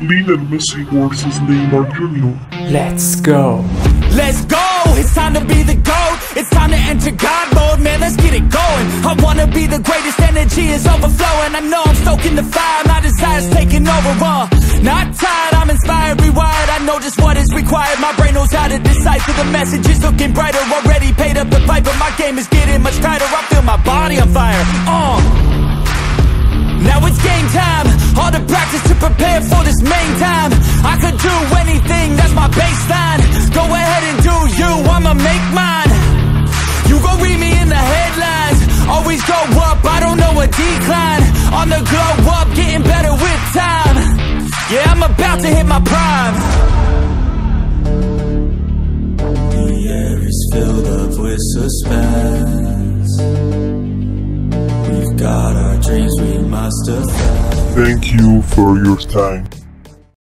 Lionel Messi versus Neymar Jr. Let's go. Let's go, it's time to be the GOAT. It's time to enter God mode, man, let's get it going. I wanna be the greatest, energy is overflowing. I know I'm stoking the fire, my desire's taking over, uh Not tired, I'm inspired, rewired. I know just what is required, my brain knows how to decipher The message is looking brighter, already paid up the but My game is getting main time. I could do anything, that's my baseline. Go ahead and do you, I'ma make mine. You gon' read me in the headlines. Always go up, I don't know a decline. On the glow up, getting better with time. Yeah, I'm about to hit my prime. The air is filled up with suspense. We've got our dreams we must defend Thank you for your time.